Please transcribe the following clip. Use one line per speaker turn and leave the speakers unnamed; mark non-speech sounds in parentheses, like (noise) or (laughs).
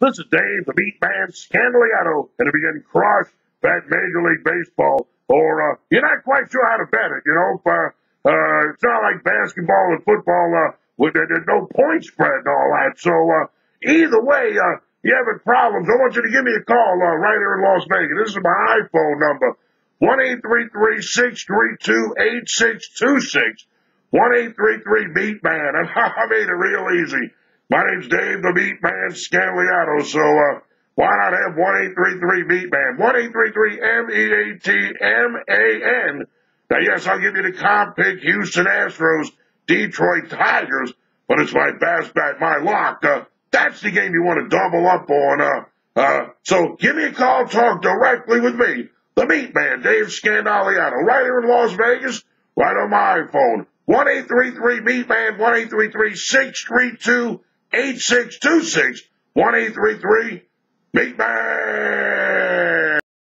This is Dave, the Meat Man Scandaliato, and if you can crush that Major League Baseball, or uh, you're not quite sure how to bet it, you know, uh, uh, it's not like basketball and football uh, with there's no point spread and all that. So uh, either way, uh, you having problems, I want you to give me a call right here in Las Vegas. This is my iPhone number, one eight three three six three two eight six two six. One eight three three Meat Man. (laughs) I made it real easy. My name's Dave the Meat Man Scandaliato. So uh, why not have one eight three three Meat Man? One eight three three M E A T M A N. Now yes, I'll give you the comp pick: Houston Astros, Detroit Tigers. But it's my best bet, my lock. Uh, that's the game you want to double up on. Uh, uh, so give me a call, talk directly with me, the Meat Man, Dave Scandaliato, right here in Las Vegas, right on my iPhone. One eight three three Meat Man, one eight three three six three two eight six two six, one eight three three Meat Man.